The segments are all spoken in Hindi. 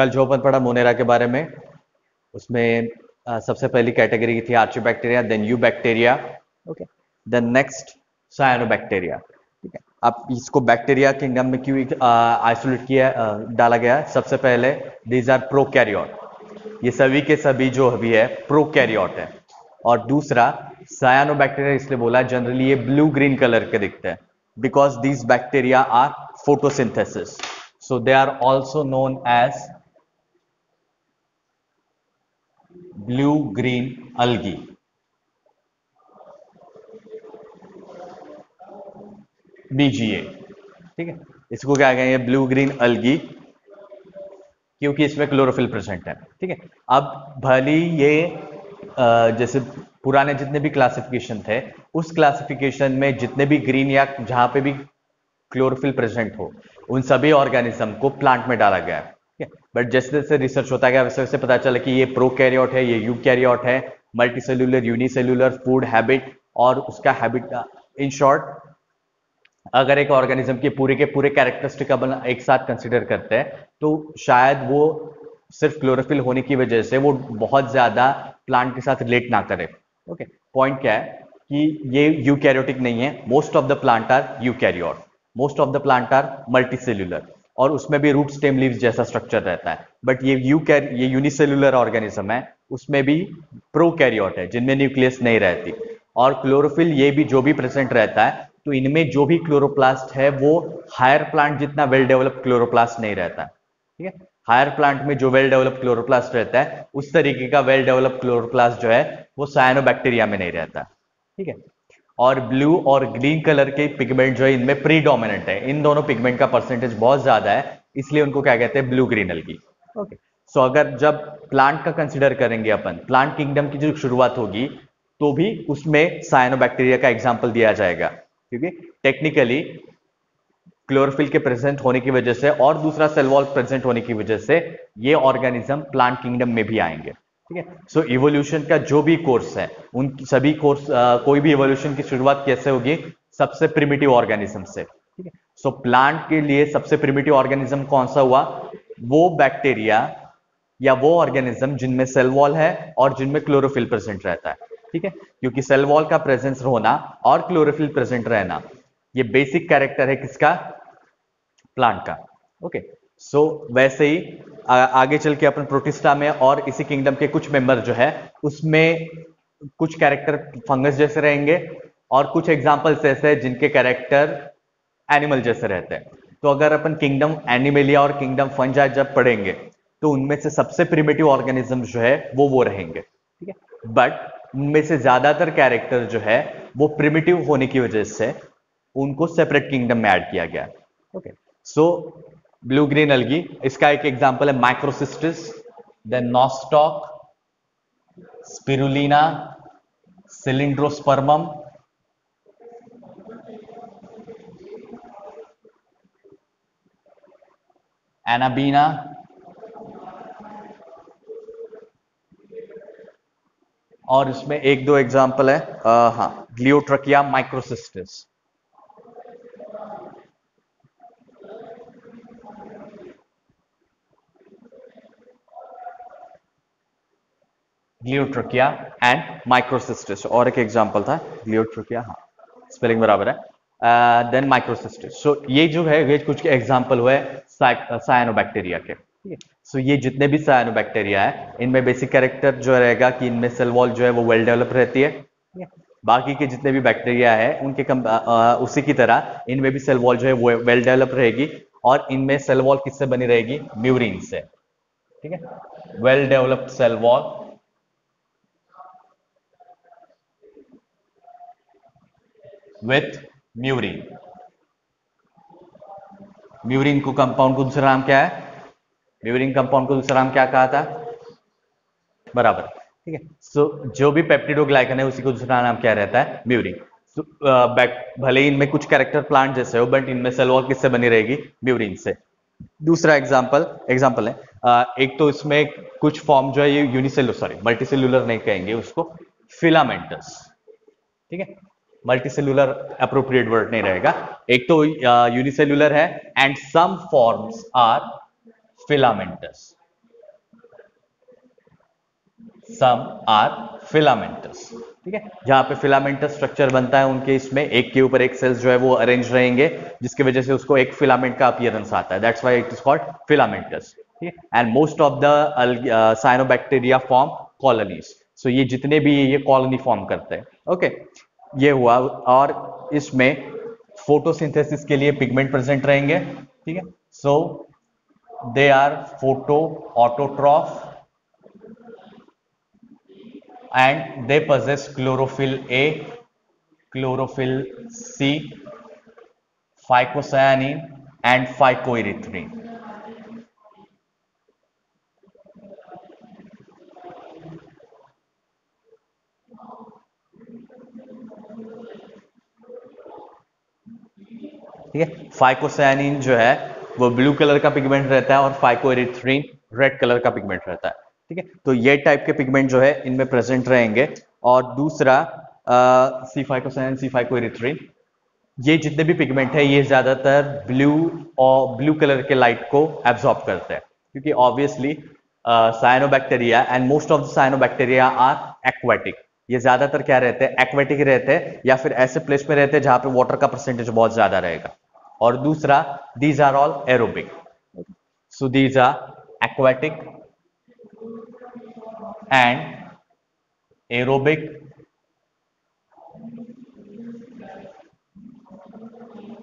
आ, कल जो अपन पढ़ा मोनेरा के बारे में उसमें आ, सबसे पहली कैटेगरी की थी archaebacteria then eubacteria okay. Then next cyanobacteria ठीक है। अब इसको बैक्टीरिया किंगडम में क्यों आइसोलेट किया डाला गया? सबसे पहले दीज आर प्रोकैरियोट ये सभी के सभी जो अभी है प्रोकैरियोट है। और दूसरा साइनोबैक्टीरिया इसलिए बोला जनरली ये ब्लू ग्रीन कलर के दिखते हैं। Because these bacteria are photosynthesis so they are also known as blue green algae. BGA ठीक है? इसको क्या कहेंगे? ब्लू ग्रीन अलगी, क्योंकि इसमें क्लोरोफिल प्रेजेंट है। ठीक है? अब भली ये जैसे पुराने जितने भी क्लासिफिकेशन थे, उस क्लासिफिकेशन में जितने भी ग्रीन या जहाँ पे भी क्लोरोफिल प्रेजेंट हो, उन सभी ऑर्गेनिज्म को प्लांट में डाला गया है। बट जैसे जैसे रिसर्च होता गया, वैसे वैसे पता चला कि ये प्रो कैरियोट है, ये यू कैरियोट है मल्टीसेल्यूलर यूनिसेल्यूलर फ़ूड हैबिट और उसका हैबिट इन शॉर्ट अगर एक ऑर्गेनिज्म के पूरे के पूरे कैरेक्टरिस्टिक अपन एक साथ कंसिडर करते हैं तो शायद वो सिर्फ़ क्लोरोफिल होने की वजह से वो बहुत ज़्यादा प्लांट के साथ रिलेट ना करे। ओके पॉइंट क्या है? कि ये यूकैरियोटिक नहीं है most of the plant are eukaryote most of the plant are multi multicellular और उसमें भी रूट स्टेम लीव्स जैसा स्ट्रक्चर रहता है। बट ये यू कैर ये यूनिसेल्यूलर ऑर्गेनिज्म है, उसमें भी प्रोकैरियोट है, जिनमें न्यूक्लियस नहीं रहती। और क्लोरोफिल ये भी जो भी प्रेजेंट रहता है तो इनमें जो भी क्लोरोप्लास्ट है, वो हायर प्लांट जितना वेल डेवलप क्लोरोप्लास्ट नहीं रहता। ठीक है? हायर प्लांट में जो वेल डेवलप क्लोरोप्लास्ट रहता है, उस तरीके का वेल डेवलप क्लोरोप्लास्ट जो है, वो साइनोबैक्टीरिया में नहीं रहता। ठीक है? और ब्लू और ग्रीन कलर के पिगमेंट जो है इनमें प्रीडोमिनेंट है। इन दोनों पिगमेंट का परसेंटेज बहुत ज़्यादा है इसलिए उनको क्या कहते हैं blue green algae okay so अगर जब प्लांट का कंसिडर करेंगे अपन प्लांट किंगडम की जो शुरुआत होगी तो भी उसमें साइनोबैक्टीरिया का एग्ज़ाम्पल दिया जाएगा। क्योंकि टेक्निकली क्लोरोफिल के प्रेजेंट होने की वजह से और दूसरा सेल वॉल प्रेजेंट होने की वजह से ये ऑर्गेनिज्म प्लांट किंगडम में भी आएँगे। ठीक है? सो इवोल्यूशन का जो भी कोर्स है उन सभी कोर्स कोई भी इवोल्यूशन की शुरुआत कैसे होगी? सबसे प्रिमिटिव ऑर्गेनिज्म से ठीक है? सो प्लांट के लिए सबसे प्रिमिटिव ऑर्गेनिज्म कौन सा हुआ? वो बैक्टीरिया या वो ऑर्गेनिज्म जिनमें सेल वॉल है और जिनमें क्लोरोफिल प्रेजेंट रहता है ठीक है? क्योंकि सेल वॉल का प्रेजेंस होना और क्लोरोफिल प्रेजेंट रहना ये बेसिक कैरेक्टर है किसका? प्लांट का ओके okay. सो so, वैसे ही आगे चल के अपन प्रोटिस्टा में और इसी किंगडम के कुछ मेंबर जो है, उसमें कुछ कैरेक्टर फंगस जैसे रहेंगे और कुछ एग्जाम्पल्स ऐसे हैं जिनके कैरेक्टर एनिमल जैसे रहते हैं। तो अगर अपन किंगडम एनिमलिया और किंगडम फंजा जब पढ़ेंगे तो उनमें से सबसे प्रिमेटिव ऑर्गेनिज्म जो है, वो वो रहेंगे। ठीक है? बट उनमें से ज़्यादातर कैरेक्टर जो है, वो प्रिमेटिव होने की वजह से उनको सेपरेट किंगडम में ऐड किया गया। Okay so blue green algae इसका एक एग्जांपल है microcystis then nostoc spirulina cylindrospermum anabaena और इसमें एक दो एग्ज़ाम्पल है आ, हाँ Gloeotrichia Microcystis Gloeotrichia and Microcystis और एक एग्ज़ाम्पल था ग्लियोट्रकिया हाँ। स्पेलिंग बराबर है। देन माइक्रोसिस्टिस सो ये जो है ये कुछ एग्ज़ाम्पल हुए साइनोबैक्टीरिया के। सो ये जितने भी साइनोबैक्टीरिया है इनमें बेसिक कैरेक्टर जो रहेगा कि इनमें सेल वॉल जो है वो वेल डेवलप रहती है। बाकी के जितने भी बैक्टीरिया है उनके कम, आ, आ, उसी की तरह इनमें भी सेल वॉल जो है वो वेल डेवलप रहेगी और इनमें सेल वॉल किससे बनी रहेगी? म्यूरिन से। ठीक है? Well developed cell wall with murein murein को कंपाउंड को दूसरा नाम क्या है? म्यूरिन कंपाउंड को दूसरा नाम क्या कहा था? बराबर। ठीक है। सो जो भी पेप्टिडोग्लाइकन है उसी को दूसरा नाम क्या रहता है? म्यूरिन so, भले ही इनमें कुछ कैरेक्टर प्लांट जैसे हो बट इनमें सेल वॉल किससे बनी रहेगी? म्यूरिन से। दूसरा एग्जांपल एग्जांपल है। एक तो इसमें कुछ फॉर्म जो है ये यूनिसेलुलर सॉरी मल्टीसेल्युलर नहीं कहेंगे उसको। फिलामेंटस ठीक है? मल्टीसेलुलर अप्रोप्रिएट वर्ड नहीं रहेगा। एक तो यूनिसेलुलर है and some forms are filamentous some are filamentous ठीक है? जहाँ पे फिलामेंटस स्ट्रक्चर बनता है, उनके इसमें एक के ऊपर एक सेल्स जो है, वो अरेंज रहेंगे, जिसकी वजह से उसको एक फिलामेंट का अपीयरेंस आता है। That's why it is called filamentous and most of the cyanobacteria form colonies so ये जितने भी ये कॉलोनी फॉर्म करते हैं। Okay okay. ये हुआ। और इसमें फोटोसिंथेसिस के लिए पिगमेंट प्रेजेंट रहेंगे, ठीक है? So they are photoautotroph and they possess chlorophyll a chlorophyll c phycocyanin and phycoerythrin ठीक है? फाइकोसैनिन जो है, वो ब्लू कलर का पिगमेंट रहता है और फाइकोएरिथ्रिन रेड कलर का पिगमेंट रहता है, ठीक है? तो ये टाइप के पिगमेंट जो है, इनमें प्रेजेंट रहेंगे। और दूसरा सी फाइकोसाइन सी फाइकोरिथ्रिन ये जितने भी पिगमेंट है, ये ज़्यादातर ब्लू और ब्लू कलर के लाइट को एब्जॉर्ब करते हैं। क्योंकि obviously cyanobacteria and most of the cyanobacteria are aquatic ये ज़्यादातर क्या रहते हैं एक्वेटिक रहते हैं, या फिर ऐसे प्लेस में रहते हैं जहाँ पे वाटर का परसेंटेज बहुत ज़्यादा रहेगा। और दूसरा these are all aerobic so these are aquatic and aerobic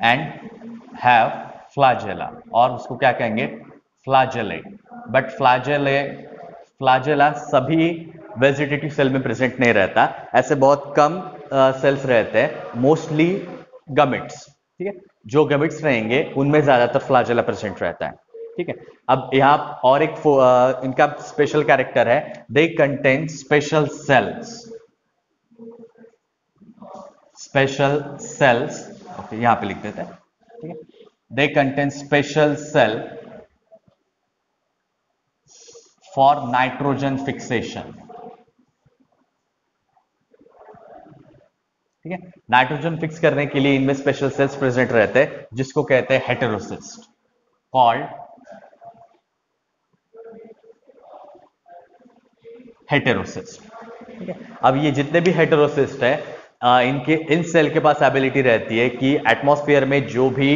and have flagella और उसको क्या कहेंगे? फ्लाजेले बट फ्लाजेले फ्लाजेला सभी वेजिटेटिव सेल में प्रेजेंट नहीं रहता। ऐसे बहुत कम सेल्स रहते हैं मोस्टली गमिट्स ठीक है? जो गमिट्स रहेंगे उनमें ज़्यादातर फ्लाजेला प्रेजेंट रहता है ठीक है? अब यहाँ और एक आ, इनका स्पेशल कैरेक्टर है। They contain special cells special cells okay यहाँ पे लिख देते हैं ठीक है? They contain special cell for nitrogen fixation ठीक है? नाइट्रोजन फिक्स करने के लिए इनमें स्पेशल सेल्स प्रेजेंट रहते हैं जिसको कहते हैं हेटेरोसिस्ट कॉल्ड हेटेरोसिस्ट ठीक है? अब ये जितने भी हेटेरोसिस्ट है आ, इनके इन सेल के पास एबिलिटी रहती है कि एटमॉस्फेयर में जो भी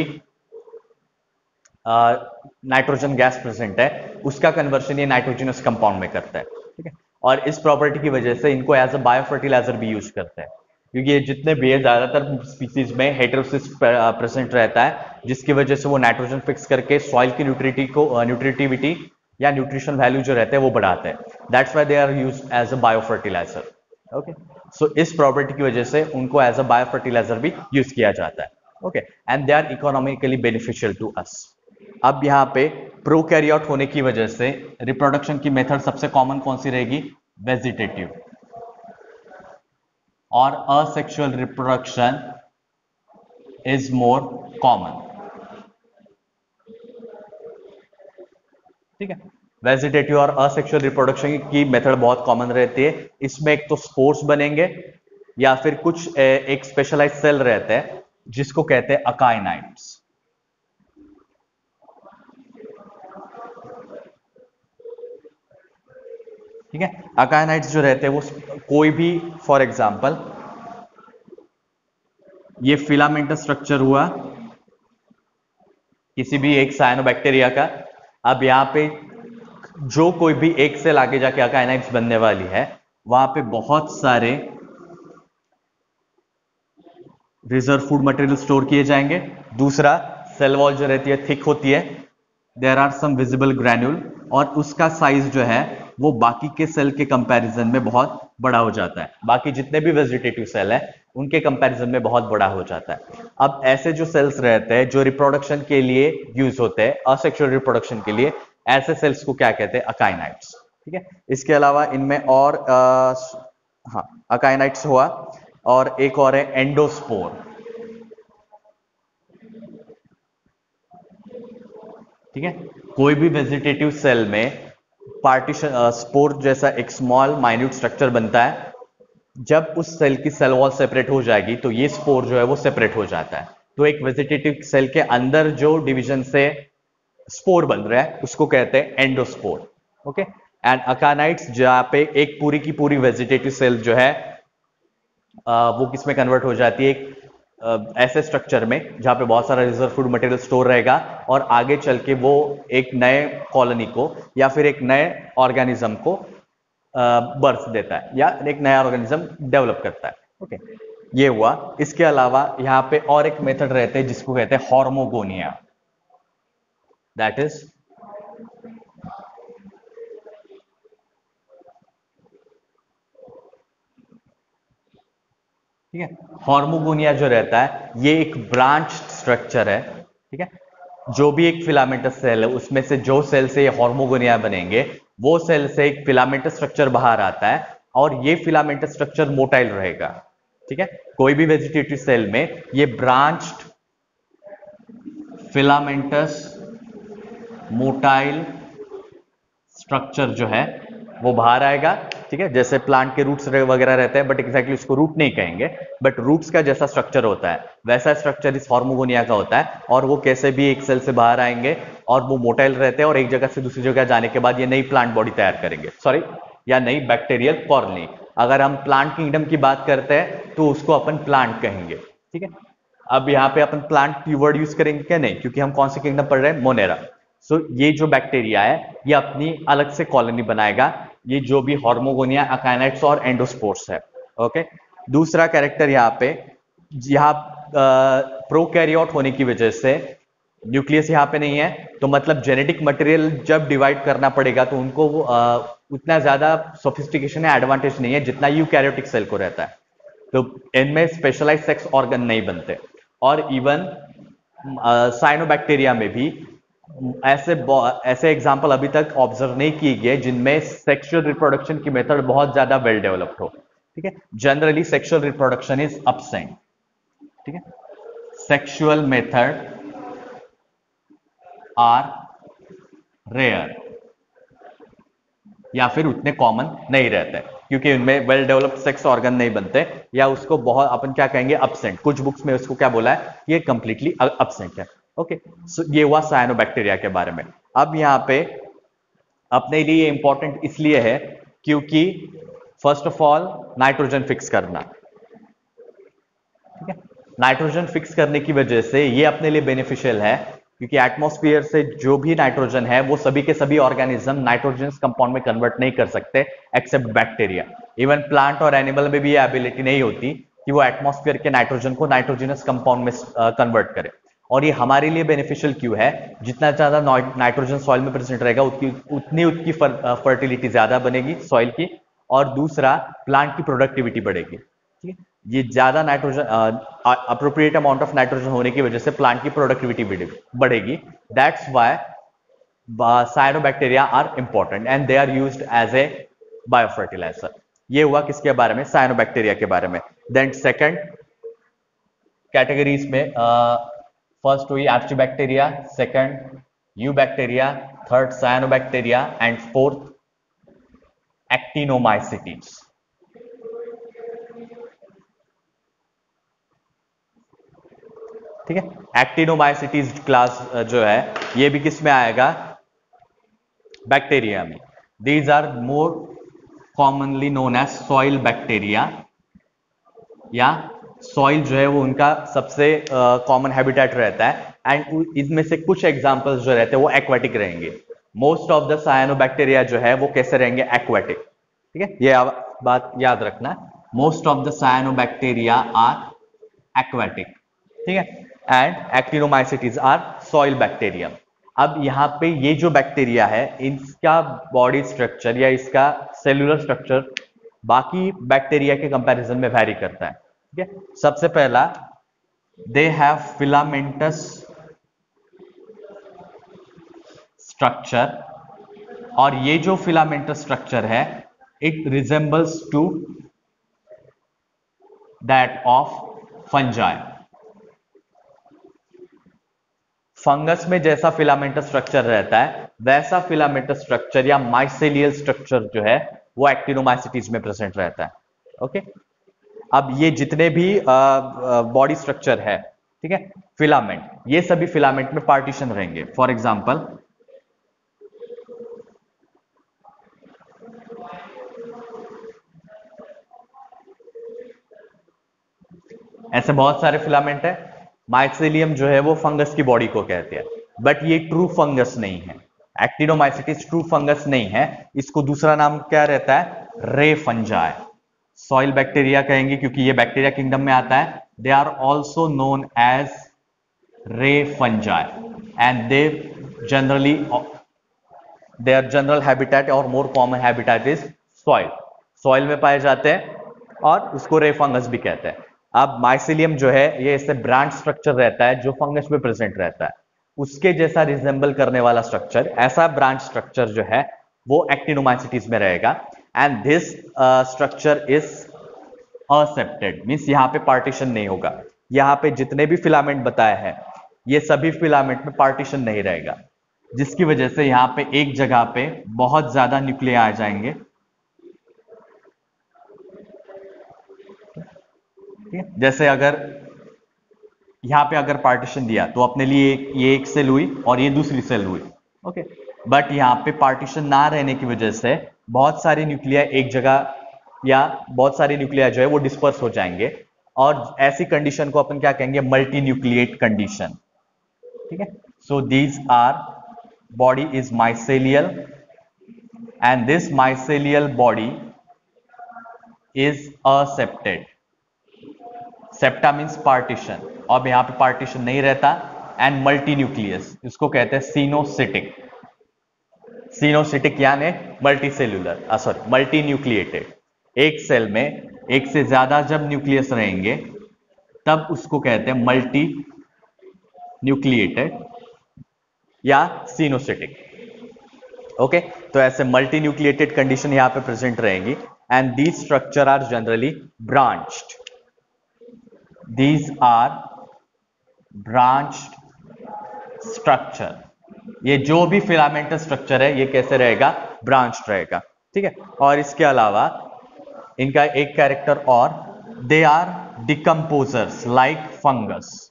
नाइट्रोजन गैस प्रेजेंट है उसका कन्वर्शन ये नाइट्रोजनस कंपाउंड में करता है। ठीक है? और इस प्रॉपर्टी की वजह से इनको एज अ बायो फर्टिलाइज़र भी यूज़ करते हैं। क्योंकि ये जितने भी है, ज़्यादातर स्पीसीज में हेटेरोसिस प्रेजेंट रहता है, जिसकी वजह से वो नाइट्रोजन फिक्स करके सॉइल की न्यूट्रिटी को न्यूट्रिटिविटी या न्यूट्रिशन वैल्यू जो रहते हैं, वो बढ़ाते हैं। That's why they are use as a biofertilizer okay so इस प्रॉपर्टी की वजह से उनको एज अ बायो फर्टिलाइज़र भी यूज़ किया जाता है। Okay and they are economically beneficial to us अब यहाँ पे प्रोकैरियोट होने की वजह से रिप्रोडक्शन की मेथड सबसे कॉमन कौन सी रहेगी? वेजिटेटिव और asexual reproduction is more common ठीक है? वेजिटेटिव और असेक्सुअल रिप्रोडक्शन की मेथड बहुत कॉमन रहती है। इसमें एक तो स्पोर्स बनेंगे या फिर कुछ एक स्पेशलाइज सेल रहते हैं, जिसको कहते हैं अकाइनाइट्स ठीक है? अकाइनाइट्स जो रहते हैं, वो कोई भी फॉर एग्ज़ाम्पल ये फिलामेंटस स्ट्रक्चर हुआ किसी भी एक साइनोबैक्टीरिया का, अब यहाँ पे जो कोई भी एक सेल आगे जाके अकाइनाइट्स बनने वाली है, वहाँ पे बहुत सारे रिज़र्व फ़ूड मटेरियल स्टोर किए जाएँगे। दूसरा सेल वॉल जो रहती है थिक होती है। There are some visible granule और उसका साइज़ जो है, वो बाकी के सेल के कंपैरिजन में बहुत बड़ा हो जाता है। बाकी जितने भी वेजिटेटिव सेल है, उनके कंपैरिजन में बहुत बड़ा हो जाता है। अब ऐसे जो सेल्स रहते हैं, जो रिप्रोडक्शन के लिए यूज़ होते हैं असेक्सुअल रिप्रोडक्शन के लिए, ऐसे सेल्स को क्या कहते हैं? अकाइनाइट्स ठीक है? इसके अलावा इनमें और हाँ अकाइनाइट्स हुआ और एक और है एंडोस्पोर ठीक है? कोई भी वेजिटेटिव सेल में पार्टीशन स्पोर जैसा एक स्मॉल माइन्यूट स्ट्रक्चर बनता है। जब उस सेल की सेल वॉल सेपरेट हो जाएगी तो ये स्पोर जो है वो सेपरेट हो जाता है। तो एक वेजिटेटिव सेल के अंदर जो डिवीज़न से स्पोर बन रहा है उसको कहते हैं एंडोस्पोर ओके एंड अकानाइट्स जहाँ पे एक पूरी की पूरी वेजिटेटिव सेल जो है आ, वो किसमें कन्वर्ट हो जाती है? एक ऐसे स्ट्रक्चर में जहाँ पे बहुत सारा रिज़र्व फ़ूड मटेरियल स्टोर रहेगा और आगे चल के वो एक नए कॉलोनी को या फिर एक नए ऑर्गेनिज्म को बर्थ देता है या एक नया ऑर्गेनिज्म डेवलप करता है। ओके ये हुआ। इसके अलावा यहाँ पे और एक मेथड रहते हैं जिसको कहते हैं हॉर्मोगोनिया दैट इज़ ठीक है? हॉर्मोगोनिया जो रहता है, ये एक ब्रांच स्ट्रक्चर है, ठीक है? जो भी एक फिलामेंटस सेल है, उसमें से जो सेल से ये हॉर्मोगोनिया बनेंगे, वो सेल से एक फिलामेंटस स्ट्रक्चर बाहर आता है और ये फिलामेंटस स्ट्रक्चर मोटाइल रहेगा, ठीक है? कोई भी वेजिटेटिव सेल में ये ब्रांच्ड फिलामेंटस मोटाइल स्ट्रक्चर जो है, वो बाहर आएगा ठीक है जैसे प्लांट के रूट्स वगैरह रहते हैं बट एक्जैक्टली उसको रूट नहीं कहेंगे बट रूट्स का जैसा स्ट्रक्चर होता है वैसा स्ट्रक्चर इस फॉर्मोगोनिया का होता है और वो कैसे भी एक सेल से बाहर आएँगे और वो मोटाइल रहते हैं और एक जगह से दूसरी जगह जाने के बाद ये नई प्लांट बॉडी तैयार करेंगे। सॉरी या नई बैक्टीरियल कॉर्नी अगर हम प्लांट किंगडम की बात करते हैं तो उसको अपन प्लांट कहेंगे ठीक है? अब यहाँ पे अपन प्लांट कीवर्ड यूज़ करेंगे क्या? नहीं क्योंकि हम कौन से किंगडम पढ़ रहे हैं? मोनेरा सो so, ये जो बैक्टीरिया है ये अपनी अलग से कॉलोनी बनाएगा ये जो भी हॉर्मोगोनिया अकाइनाइट्स और एंडोस्पोर्स है ओके दूसरा कैरेक्टर यहाँ पे यहाँ प्रोकैरियोट होने की वजह से न्यूक्लियस यहाँ पे नहीं है तो मतलब जेनेटिक मटेरियल जब डिवाइड करना पड़ेगा तो उनको आ, उतना ज़्यादा सोफिस्टिकेशन या एडवांटेज नहीं है जितना यू कैरियोटिक सेल को रहता है। तो इनमें स्पेशलाइज सेक्स ऑर्गन नहीं बनते। और इवन साइनोबैक्टीरिया में भी ऐसे ऐसे एग्ज़ाम्पल अभी तक ऑब्ज़र्व नहीं किए गए जिनमें सेक्सुअल रिप्रोडक्शन की मेथड बहुत ज़्यादा वेल डेवलप्ड हो ठीक है? Generally sexual reproduction is absent ठीक है? सेक्सुअल मेथड आर रेयर या फिर उतने कॉमन नहीं रहते, क्योंकि उनमें वेल डेवलप्ड सेक्स ऑर्गन नहीं बनते, या उसको बहुत, अपन क्या कहेंगे अपसेंट कुछ बुक्स में उसको क्या बोला है? ये कंप्लीटली अपसेंट है। ओके सो ये हुआ साइनोबैक्टीरिया के बारे में। अब यहाँ पे अपने लिए इंपॉर्टेंट इसलिए है क्योंकि first of all nitrogen fix करना। ठीक है? नाइट्रोजन फिक्स करने की वजह से ये अपने लिए बेनिफिशियल है क्योंकि एटमॉस्फेयर से जो भी नाइट्रोजन है, वो सभी के सभी ऑर्गेनिज्म नाइट्रोजन कंपाउंड में कन्वर्ट नहीं कर सकते एक्सेप्ट बैक्टीरिया इवन प्लांट और एनिमल में भी ये एबिलिटी नहीं होती कि वो एटमॉस्फेयर के नाइट्रोजन को नाइट्रोजनस कंपाउंड में कन्वर्ट करे। और ये हमारे लिए बेनिफिशियल क्यों है? जितना ज़्यादा नाइट्रोजन सॉइल में प्रेजेंट रहेगा उतनी उतनी उसकी फर्टिलिटी ज़्यादा बनेगी सॉइल की और दूसरा प्लांट की प्रोडक्टिविटी बढ़ेगी। ठीक है? ये ज़्यादा nitrogen appropriate amount of nitrogen होने की वजह से प्लांट की प्रोडक्टिविटी बढ़ेगी। That's why cyanobacteria are important and they are use as a biofertiliser ये हुआ किसके बारे में? साइनोबैक्टीरिया के बारे में। देन सेकंड कैटेगरीज में फ़र्स्ट हुई bacteria second eubacteria third cyanobacteria and fourth actinomycetes ठीक है? एक्टिनोमाइसिटीज क्लास जो है, ये भी किसमें आएगा? बैक्टीरिया में. These are more commonly known as soil bacteria या सॉइल जो है वो उनका सबसे कॉमन हैबिटेट रहता है। एंड इसमें से कुछ एग्जांपल्स जो रहते हैं वो एक्वेटिक रहेंगे। मोस्ट ऑफ़ द साइनोबैक्टीरिया जो है वो कैसे रहेंगे? एक्वेटिक ठीक है? ये बात याद रखना। Most of the cyanobacteria are aquatic ठीक है? And actinomycetes are soil bacterium अब यहाँ पे ये जो बैक्टीरिया है, इसका बॉडी स्ट्रक्चर या इसका सेलुलर स्ट्रक्चर बाकी बैक्टीरिया के कंपैरिजन में वैरी करता है। ठीक है? सबसे पहला दे हैव फिलामेंटस स्ट्रक्चर और ये जो फिलामेंटस स्ट्रक्चर है it resembles to that of fungi fungus में जैसा फिलामेंटस स्ट्रक्चर रहता है, वैसा फिलामेंटस स्ट्रक्चर या माइसेलियल स्ट्रक्चर जो है, वो एक्टिनोमाइसिटीज में प्रेजेंट रहता है। ओके अब ये जितने भी बॉडी स्ट्रक्चर है, ठीक है? फिलामेंट ये सभी फिलामेंट में पार्टीशन रहेंगे. फॉर एग्ज़ाम्पल ऐसे बहुत सारे फिलामेंट है। माइसेलियम जो है वो फंगस की बॉडी को कहते हैं। बट ये ट्रू फंगस नहीं है। एक्टिनोमाइसिटिस ट्रू फंगस नहीं है। इसको दूसरा नाम क्या रहता है? रे फंजाई सॉइल बैक्टीरिया कहेंगे, क्योंकि ये बैक्टीरिया किंगडम में आता है। They are also known as ray fungi and they generally their general habitat और more common habitat is soil soil में पाए जाते हैं और उसको रे फंगस भी कहते हैं। अब माइसिलियम जो है, ये इससे ब्रांड स्ट्रक्चर रहता है, जो फंगस में प्रेजेंट रहता है। उसके जैसा रिजेंबल करने वाला स्ट्रक्चर ऐसा ब्रांच स्ट्रक्चर जो है, वो एक्टिनोमाइसिटीज में रहेगा। And this structure is aseptate means यहाँ पे पार्टीशन नहीं होगा। यहाँ पे जितने भी फिलामेंट बताए हैं, ये सभी फिलामेंट में पार्टीशन नहीं रहेगा। जिसकी वजह से यहाँ पे एक जगह पे बहुत ज़्यादा न्यूक्लिया आ जाएँगे। जैसे अगर यहाँ पे अगर पार्टीशन दिया तो अपने लिए ये एक सेल हुई और ये दूसरी सेल हुई। ओके बट यहाँ पे पार्टीशन ना रहने की वजह से बहुत सारे न्यूक्लिया एक जगह या बहुत सारे न्यूक्लिया जो है वो डिस्पर्स हो जाएँगे। और ऐसी कंडीशन को अपन क्या कहेंगे? मल्टी न्यूक्लिएट कंडीशन ठीक है? So these are body is mycelial and this mycelial body is aseptate septa means partition अब यहाँ पे पार्टीशन नहीं रहता एंड मल्टी न्यूक्लियस इसको कहते हैं सीनोसिटिक सीनोसिटिक यानी multi cellular sorry multi nucleated एक सेल में एक से ज़्यादा जब न्यूक्लियस रहेंगे, तब उसको कहते हैं मल्टी न्यूक्लिएटेड या सीनोसिटिक। ओके तो ऐसे मल्टी न्यूक्लिएटेड कंडीशन यहाँ पे प्रेजेंट रहेंगी and these structure are generally branched these are branched structure ये जो भी फिलामेंटल स्ट्रक्चर है, ये कैसे रहेगा? ब्रांच रहेगा, ठीक है? और इसके अलावा इनका एक कैरेक्टर और they are decomposers like fungus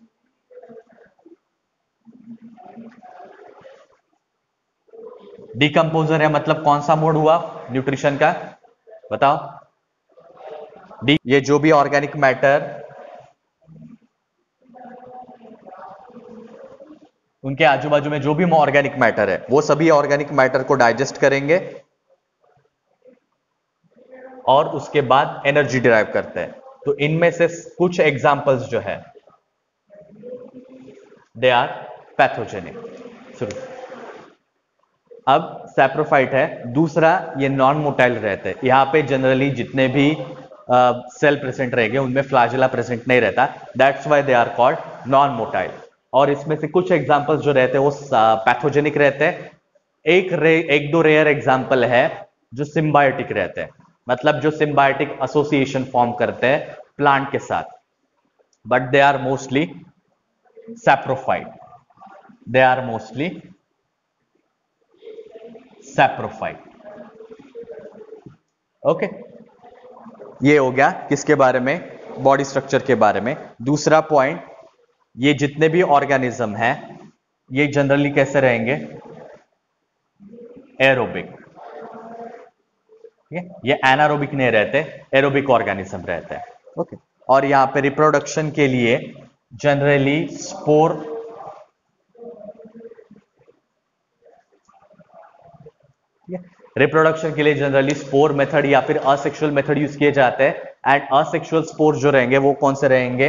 decomposer है मतलब कौन सा मोड हुआ? न्यूट्रिशन का। बताओ। ये जो भी ऑर्गेनिक मैटर उनके आजू बाजू में जो भी ऑर्गेनिक मैटर है, वो सभी ऑर्गेनिक मैटर को डाइजेस्ट करेंगे और उसके बाद एनर्जी डिराइव करते हैं। तो इनमें से कुछ एग्जाम्पल्स जो है दे आर पैथोजेनिक अब सैप्रोफाइट है, दूसरा ये नॉन मोटाइल रहते हैं। यहाँ पे जनरली जितने भी सेल प्रेजेंट रहेंगे, उनमें फ्लाजिला प्रेजेंट नहीं रहता। That's why they are called non motile और इसमें से कुछ एग्जाम्पल्स जो रहते हैं, वो पैथोजेनिक रहते हैं। एक रे, एक दो रेयर एग्ज़ाम्पल है जो सिम्बायोटिक रहते हैं। मतलब जो सिम्बायोटिक एसोसिएशन फॉर्म करते हैं प्लांट के साथ। But they are mostly saprophyte they are mostly saprophyte okay ये हो गया किसके बारे में? बॉडी स्ट्रक्चर के बारे में। दूसरा पॉइंट ये जितने भी ऑर्गेनिज्म हैं ये जनरली कैसे रहेंगे? एरोबिक ये एनारोबिक नहीं रहते एरोबिक ऑर्गेनिज्म रहते हैं। ओके और यहाँ पे रिप्रोडक्शन के लिए जनरली स्पोर रिप्रोडक्शन के लिए जनरली स्पोर मेथड या फिर असेक्सुअल मेथड यूज़ किए जाते हैं। एंड असेक्सुअल स्पोर जो रहेंगे वो कौन से रहेंगे?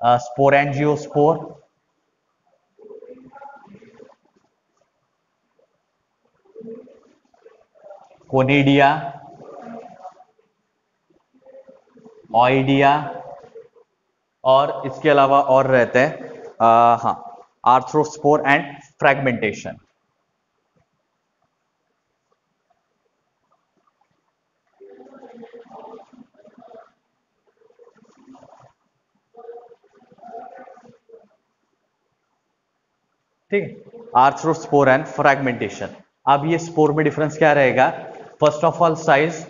Uh, sporangiosspore कोनिडिया ऑइडिया और इसके अलावा और रहते हैं हाँ आर्थ्रोस्पोर एंड फ्रेगमेंटेशन ठीक है? आर्थ्रोस्पोर एंड फ्रैगमेंटेशन अब ये स्पोर में डिफरेंस क्या रहेगा? फ़र्स्ट ऑफ़ ऑल साइज़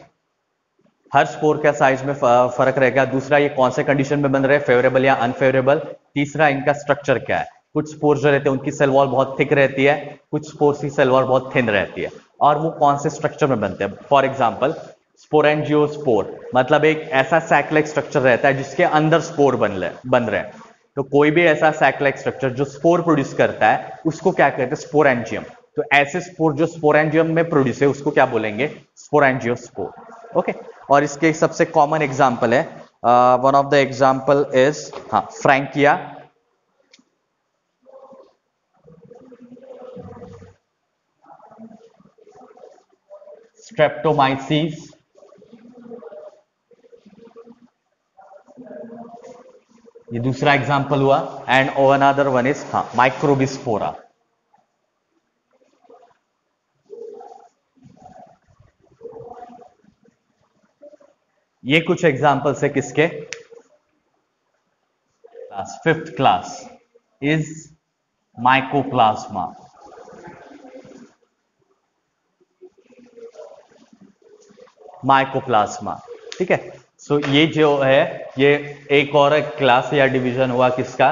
हर स्पोर का साइज़ में फ़र्क रहेगा। दूसरा, ये कौन से कंडीशन में बन रहे हैं? फेवरेबल या अनफेवरेबल तीसरा, इनका स्ट्रक्चर क्या है? कुछ स्पोर जो रहते हैं, उनकी सेल वॉल बहुत थिक रहती है। कुछ स्पोर्स की सेल वॉल बहुत थिन रहती है। और वो कौन से स्ट्रक्चर में बनते हैं? फॉर एग्ज़ाम्पल स्पोरेंजियोस्पोर मतलब एक ऐसा सैकलाइक स्ट्रक्चर रहता है जिसके अंदर स्पोर बन रहे बन रहे हैं। तो कोई भी ऐसा सैकलाइक स्ट्रक्चर जो स्पोर प्रोड्यूस करता है, उसको क्या कहते हैं? स्पोरेंजियम तो ऐसे स्पोर जो स्पोरेंजियम में प्रोड्यूस है, उसको क्या बोलेंगे? स्पोरेंजियोस्पोर ओके और इसके सबसे कॉमन एग्ज़ाम्पल है one of the example is हाँ फ्रैंकिया स्ट्रेप्टोमाइसिस ये दूसरा एग्ज़ाम्पल हुआ and one other one is हाँ माइक्रोबिस्पोरा ये कुछ एग्जाम्पल्स है किसके? Class fifth class is mycoplasma mycoplasma ठीक है? सो so, ये जो है ये एक और क्लास या डिवीज़न हुआ किसका?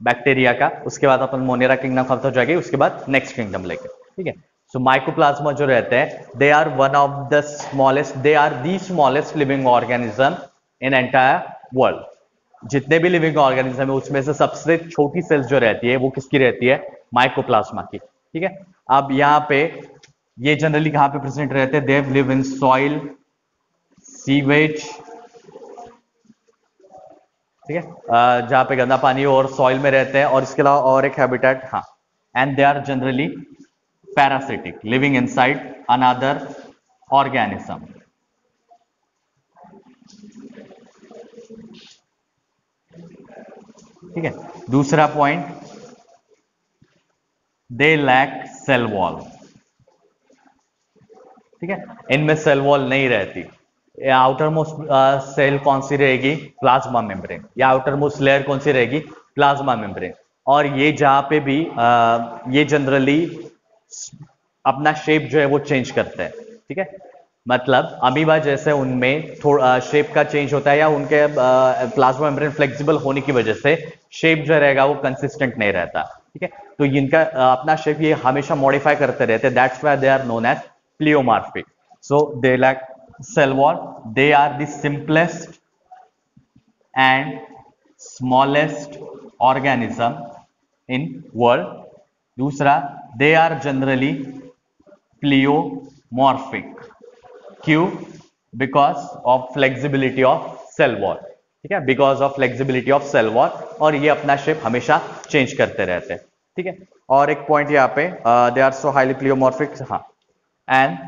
बैक्टीरिया का। उसके बाद अपन मोनेरा किंगडम खत्म हो जाएगी उसके बाद नेक्स्ट किंगडम लेके ठीक है? सो माइकोप्लाज्मा जो रहते हैं they are one of the smallest they are the smallest living organism in entire world जितने भी लिविंग ऑर्गेनिज्म है उसमें से सबसे छोटी सेल्स जो रहती है वो किसकी रहती है? माइकोप्लाज्मा की। ठीक है? अब यहाँ पे ये जनरली कहाँ पे प्रेजेंट रहते हैं? They live in soil sewage ठीक है? जहाँ पे गंदा पानी और सॉइल में रहते हैं, और इसके अलावा और एक हैबिटेट हाँ and they are generally parasitic living inside another organism ठीक है? दूसरा point they lack cell wall ठीक है? इनमें सेल वॉल नहीं रहती। आउटर मोस्ट सेल कौन सी रहेगी? प्लाज्मा मेम्ब्रेन या आउटर मोस्ट लेयर कौन सी रहेगी? प्लाज्मा मेम्ब्रेन और ये जहाँ पे भी आ, ये जनरली अपना शेप जो है वो चेंज करते हैं ठीक है? मतलब अमीबा जैसे उनमें थोड़ा शेप का चेंज होता है या उनके प्लाज्मा मेम्ब्रेन फ्लेक्सिबल होने की वजह से शेप जो रहेगा वो कंसिस्टेंट नहीं रहता ठीक है? तो इनका अपना शेप ये हमेशा मॉडिफाई करते रहते हैं. That's why they are known as pleomorphic so they like cell wall they are the simplest and smallest organism in world दूसरा they are generally pleomorphic क्यों because of flexibility of cell wall ठीक है because of flexibility of cell wall और ये अपना शेप हमेशा चेंज करते रहते हैं ठीक है और एक पॉइंट यहाँ पे they are so highly pleomorphic हाँ and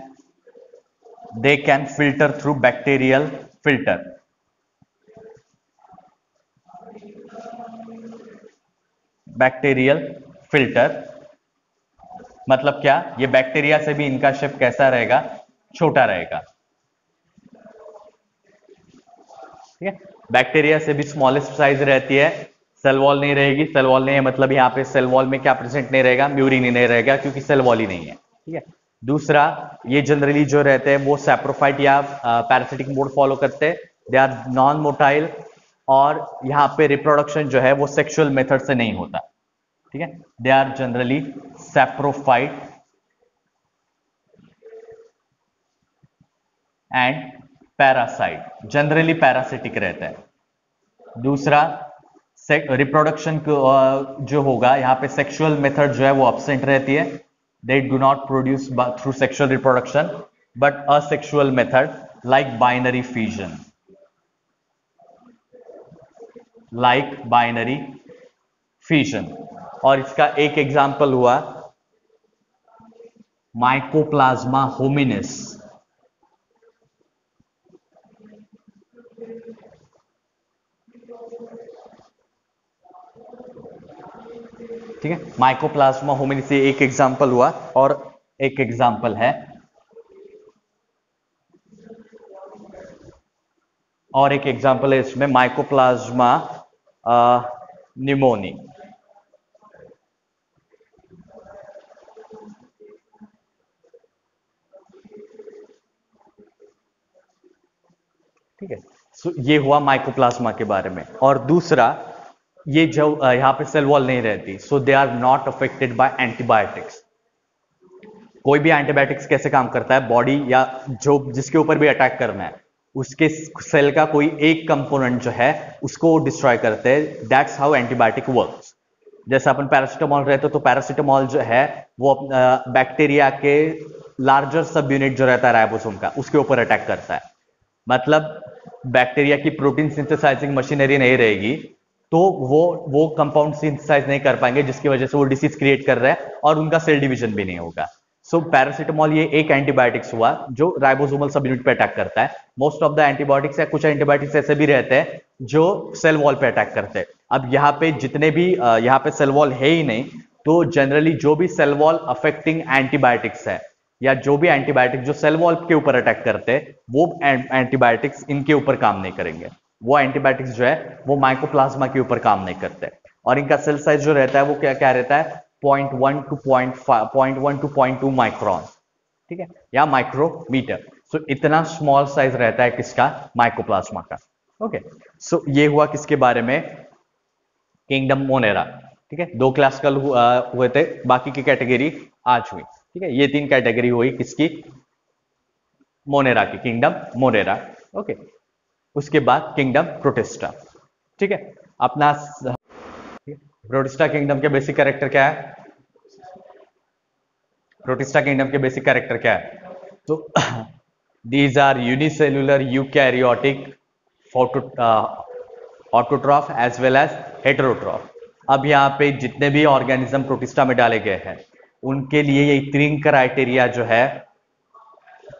they can filter through bacterial filter. Bacterial filter मतलब क्या? ये बैक्टीरिया से भी इनका शेप कैसा रहेगा? छोटा रहेगा। ठीक है? बैक्टीरिया से भी स्मॉलेस्ट साइज़ रहती है। सेल वॉल नहीं रहेगी। सेल वॉल नहीं है मतलब यहाँ पे सेल वॉल में क्या प्रेजेंट नहीं रहेगा? म्यूरिन नहीं रहेगा क्योंकि सेल वॉल ही नहीं है। ठीक है? दूसरा, ये जनरली जो रहते हैं, वो सेप्रोफाइट या पैरासिटिक मोड फॉलो करते हैं। दे आर नॉन मोटाइल और यहाँ पे रिप्रोडक्शन जो है, वो सेक्सुअल मेथड से नहीं होता। ठीक है? They are generally saprophyte and parasite generally parasitic रहता है। दूसरा रिप्रोडक्शन जो होगा, यहाँ पे सेक्सुअल मेथड जो है, वो अपसेंट रहती है। they do not produce through sexual reproduction but asexual method like binary fission like binary fission और इसका एक एग्जाम्पल हुआ माइकोप्लाज्मा होमिनिस ठीक है? माइकोप्लाज्मा होमिन से एक एग्ज़ाम्पल हुआ और एक एग्ज़ाम्पल है। और एक एग्ज़ाम्पल है इसमें माइकोप्लाज्मा निमोनी ठीक है? सो ये हुआ माइकोप्लाज्मा के बारे में। और दूसरा ये जो यहाँ पे सेल वॉल नहीं रहती so they are not affected by antibiotics कोई भी एंटीबायोटिक्स कैसे काम करता है? बॉडी या जो, जिसके ऊपर भी अटैक करना है, उसके सेल का कोई एक कंपोनेंट जो है, उसको डिस्ट्रॉय करते हैं. दैट्स हाउ एंटीबायोटिक वर्क जैसे अपन पैरासिटामोल रहते हो तो पैरासिटामोल जो है, वो बैक्टीरिया के लार्जर सब यूनिट जो रहता है राइबोसोम का, उसके ऊपर अटैक करता है. मतलब बैक्टीरिया की प्रोटीन सिंथेसाइजिंग मशीनरी नहीं रहेगी. तो वो वो कंपाउंड सिंथेसाइज नहीं कर पाएँगे जिसकी वजह से वो डिसीज क्रिएट कर रहे हैं और उनका सेल डिवीज़न भी नहीं होगा। सो so, पैरासिटामोल ये एक एंटीबायोटिक्स हुआ जो राइबोसोमल सब यूनिट पे अटैक करता है। मोस्ट ऑफ़ द एंटीबायोटिक्स या कुछ एंटीबायोटिक्स ऐसे भी रहते हैं जो सेल वॉल पे अटैक करते हैं। अब यहाँ पे जितने भी यहाँ पे सेल वॉल है ही नहीं तो जनरली जो भी सेल वॉल अफेक्टिंग एंटीबायोटिक्स है या जो भी एंटीबायोटिक जो सेल वॉल के ऊपर अटैक करते हैं वो एंटीबायोटिक्स इनके ऊपर काम नहीं करेंगे। वो एंटीबायोटिक्स जो है वो माइकोप्लाज्मा के ऊपर काम नहीं करते और इनका सेल साइज़ जो रहता है वो क्या क्या रहता है? Point one two point point one two point two micron ठीक है? या माइक्रोमीटर सो so, इतना स्मॉल साइज़ रहता है किसका? माइकोप्लाज्मा का। ओके सो so, ये हुआ किसके बारे में? किंगडम मोनेरा ठीक है? दो क्लास कल हुए थे बाकी की कैटेगरी आज हुई ठीक है? ये तीन कैटेगरी हुई किसकी? मोनेरा की किंगडम मोनेरा ओके उसके बाद किंगडम प्रोटेस्टा ठीक है? अपना प्रोटेस्टा किंगडम के बेसिक कैरेक्टर क्या है? प्रोटेस्टा किंगडम के बेसिक कैरेक्टर क्या है? तो these are unicellular eukaryotic autotroph as well as heterotroph अब यहाँ पे जितने भी ऑर्गेनिज्म प्रोटिस्टा में डाले गए हैं उनके लिए ये तीन क्राइटेरिया जो है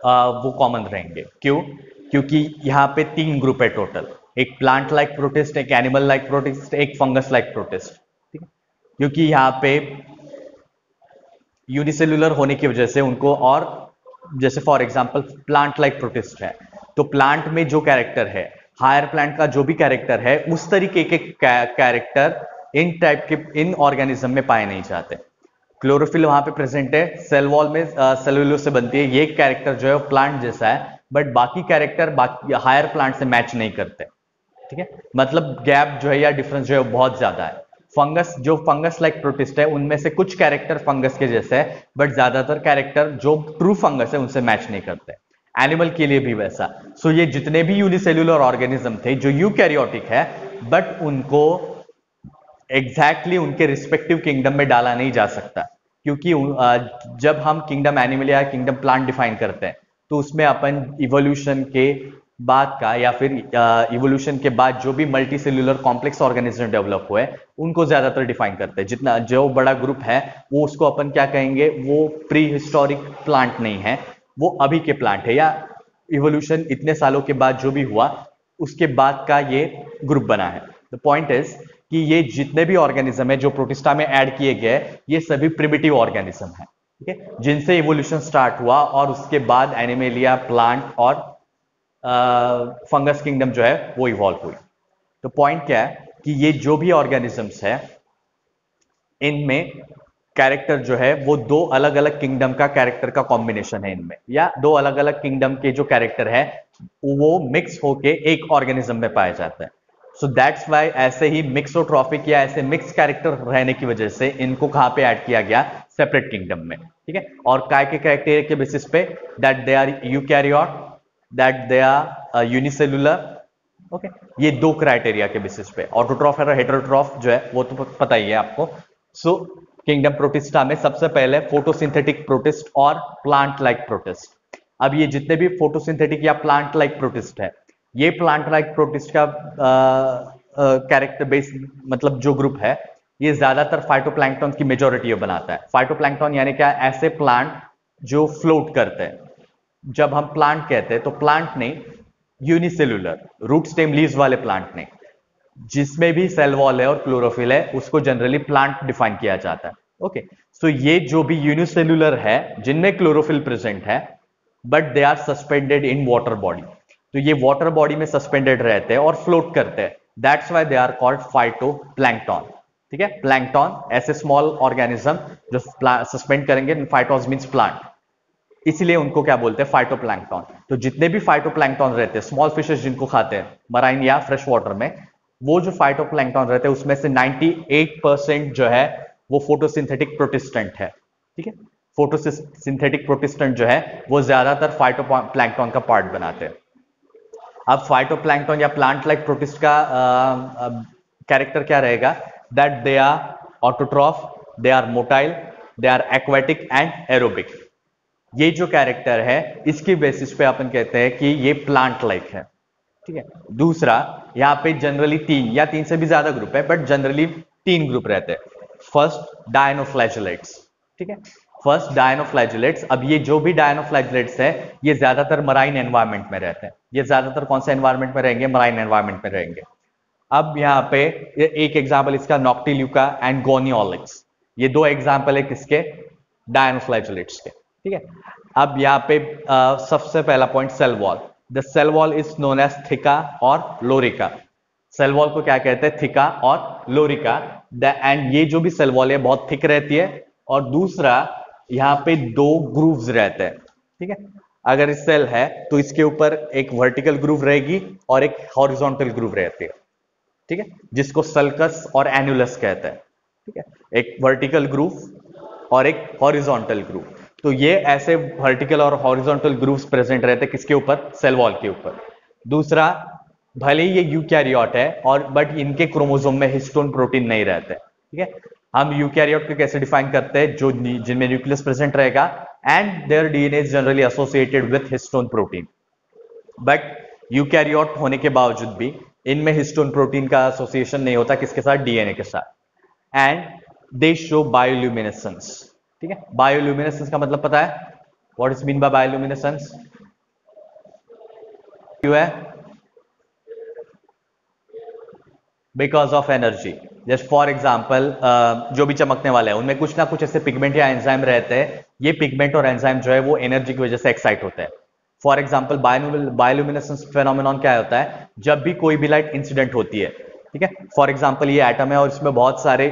आ, वो कॉमन रहेंगे। क्यों? क्योंकि यहाँ पे तीन ग्रुप है टोटल एक प्लांट लाइक प्रोटेस्ट एक एनिमल लाइक प्रोटेस्ट एक फंगस लाइक प्रोटेस्ट ठीक है? क्योंकि यहाँ पे यूनिसेलुलर होने की वजह से उनको और, जैसे for example plant like protist है. तो प्लांट में जो कैरेक्टर है हायर प्लांट का जो भी कैरेक्टर है, उस तरीके के कैरेक्टर इन टाइप के इन ऑर्गेनिज्म में पाए नहीं जाते. क्लोरोफिल वहाँ पे प्रेजेंट है. सेल वॉल में सेलुलो से बनती है. ये कैरेक्टर जो है प्लांट जैसा है. बट बाकी कैरेक्टर बाकी हायर प्लांट से मैच नहीं करते। ठीक है? मतलब गैप जो है या डिफरेंस जो है बहुत ज़्यादा है। फंगस जो फंगस लाइक प्रोटिस्ट है, उनमें से कुछ कैरेक्टर फंगस के जैसे है बट ज़्यादातर कैरेक्टर जो ट्रू फंगस है, उनसे मैच नहीं करते। एनिमल के लिए भी वैसा। सो so ये जितने भी यूनिसेल्युलर ऑर्गेनिज्म थे, जो यू कैरियोटिक है बट उनको एग्जैक्टली exactly उनके रिस्पेक्टिव किंगडम में डाला नहीं जा सकता। क्योंकि जब हम किंगडम एनिमल या किंगडम प्लांट डिफाइन करते हैं तो उसमें अपन इवोल्यूशन के बाद का या फिर इवोल्यूशन के बाद जो भी multi cellular complex organism develop हुए, उनको ज़्यादातर डिफाइन करते हैं। जितना जो बड़ा ग्रुप है, वो उसको अपन क्या कहेंगे, वो प्री हिस्टोरिक प्लांट नहीं है, वो अभी के प्लांट है या इवोल्यूशन इतने सालों के बाद जो भी हुआ, उसके बाद का ये ग्रुप बना है। द पॉइंट इज़ कि ये जितने भी ऑर्गेनिज्म है, जो प्रोटिस्टा में ऐड किए गए, ये सभी प्रिमिटिव ऑर्गेनिज्म है। ठीक है? जिनसे इवोल्यूशन स्टार्ट हुआ और उसके बाद एनिमेलिया प्लांट और फंगस किंगडम जो है, वो इवॉल्व हुई। तो पॉइंट क्या है कि ये जो भी ऑर्गेनिजम्स है, इनमें कैरेक्टर जो है, वो दो अलग अलग किंगडम का कैरेक्टर का कॉम्बिनेशन है इनमें। या दो अलग अलग किंगडम के जो कैरेक्टर है, वो मिक्स होके एक ऑर्गेनिज्म में पाया जाता है। सो दैट्स वाई ऐसे ही मिक्सोट्रॉफिक या ऐसे मिक्स कैरेक्टर रहने की वजह से इनको कहाँ पे ऐड किया गया? सेपरेट किंगडम में, ठीक है? और काय के कैरेक्टर के बेसिस पे that they are eukaryote that they are unicellular okay ये दो क्राइटेरिया के बेसिस पे। ऑटोट्रॉफ और हेटरोट्रॉफ जो है, वो तो पता ही है आपको। सो किंगडम प्रोटिस्टा में सबसे पहले फोटोसिंथेटिक प्रोटिस्ट और प्लांट लाइक प्रोटिस्ट अब ये जितने भी फोटोसिंथेटिक या प्लांट लाइक प्रोटिस्ट है, ये प्लांट लाइक प्रोटिस्ट का कैरेक्टर बेस मतलब जो ग्रुप है ये ज़्यादातर फाइटोप्लैंक्टन की मेजोरिटी बनाता है। फाइटोप्लैंक्टन यानी क्या? ऐसे प्लांट जो फ्लोट करते हैं। जब हम प्लांट कहते हैं तो प्लांट ने यूनिसेलुलर रूट स्टेम लीव्स वाले प्लांट ने जिसमें भी सेल वॉल है और क्लोरोफिल है, उसको जनरली प्लांट डिफाइन किया जाता है। ओके सो ये जो भी यूनिसेलुलर है, जिनमें क्लोरोफिल प्रेजेंट है but they are suspended in water body तो ये वाटर बॉडी में सस्पेंडेड रहते हैं और फ्लोट करते हैं। That's why they are called phytoplankton ठीक है? प्लैंकटॉन ऐसे स्मॉल ऑर्गेनिज्म जो सस्पेंड करेंगे फाइटोस मीन्स प्लांट इसीलिए उनको क्या बोलते हैं? फाइटोप्लैंक्टन तो जितने भी फाइटोप्लैंक्टन रहते हैं स्मॉल फिशेस जिनको खाते हैं मराइन या फ्रेश वाटर में, वो जो फाइटोप्लैंक्टन रहते हैं, उसमें से 98 परसेंट जो है, वो फोटोसिंथेटिक प्रोटिस्टेंट है. ठीक है? फोटोसिंथेटिक प्रोटिस्टेंट जो है, वो ज़्यादातर फाइटोप्लैंक्टन का पार्ट बनाते हैं. अब फाइटोप्लैंक्टन या प्लांट लाइक प्रोटिस्ट का कैरेक्टर क्या रहेगा? That they are autotroph they are motile they are aquatic and aerobic ये जो कैरेक्टर है, इसके बेसिस पे अपन कहते हैं कि ये प्लांट लाइक है। ठीक है? दूसरा, यहाँ पे जनरली तीन, या तीन से भी ज़्यादा ग्रुप है बट जनरली तीन ग्रुप रहते हैं। फ़र्स्ट डायनोफ्लैजुलेट्स ठीक है? फ़र्स्ट डायनोफ्लैजुलेट्स अब ये जो भी डायनोफ्लैजुलेट्स है, ये ज़्यादातर मराइन एनवायरमेंट में रहते हैं। ये ज़्यादातर कौन से एनवायरमेंट में रहेंगे? मराइन एनवायरमेंट में रहेंगे। अब यहाँ पे एक एग्ज़ाम्पल इसका नॉक्टिल्यूका एंड गोनियोलिक्स ये दो एग्ज़ाम्पल है किसके? डायनोफ्लैजुलेट्स के। ठीक है? अब यहाँ पे सबसे पहला point cell wall the cell wall is known as theca और लोरिका सेल वॉल को क्या कहते हैं? थिका और लोरिका एंड ये जो भी सेल वॉल है, बहुत थिक रहती है। और दूसरा, यहाँ पे दो ग्रूव्स रहते हैं। ठीक है? अगर सेल है तो इसके ऊपर एक वर्टिकल ग्रूव रहेगी और एक हॉरिजॉन्टल ग्रूव रहती है। ठीक है? जिसको सल्कस और एनुलस कहते हैं, ठीक है? एक वर्टिकल ग्रूव और एक हॉरिजॉन्टल ग्रूव तो ये ऐसे वर्टिकल और हॉरिजॉन्टल ग्रूव्स प्रेजेंट रहते हैं किसके ऊपर? सेल वॉल के ऊपर। दूसरा, भले ही ये यूकैरियोट है और बट इनके क्रोमोसोम में हिस्टोन प्रोटीन नहीं रहते, ठीक है? हम यूकैरियोट को कैसे डिफाइन करते हैं? जो जिनमें न्यूक्लियस प्रेजेंट रहेगा and their DNA generally associated with histone protein but eukaryote होने के बावजूद भी इनमें हिस्टोन प्रोटीन का एसोसिएशन नहीं होता किसके साथ? डीएनए के साथ। एंड दे शो बायोल्यूमिनेसेंस ठीक है? बायोल्यूमिनेसेंस का मतलब पता है? What is mean by bioluminescence क्यों है? Because of energy just for example जो भी चमकने वाले हैं, उनमें कुछ ना कुछ ऐसे पिगमेंट या एंजाइम रहते हैं। ये पिगमेंट और एंजाइम जो है, वो एनर्जी की वजह से एक्साइट होते हैं। फॉर एग्ज़ाम्पल बायोल्यूमिनेसेंस फेनोमिनॉन क्या होता है? जब भी कोई भी लाइट इंसिडेंट होती है ठीक है? फॉर एग्ज़ाम्पल ये एटम है और इसमें बहुत सारे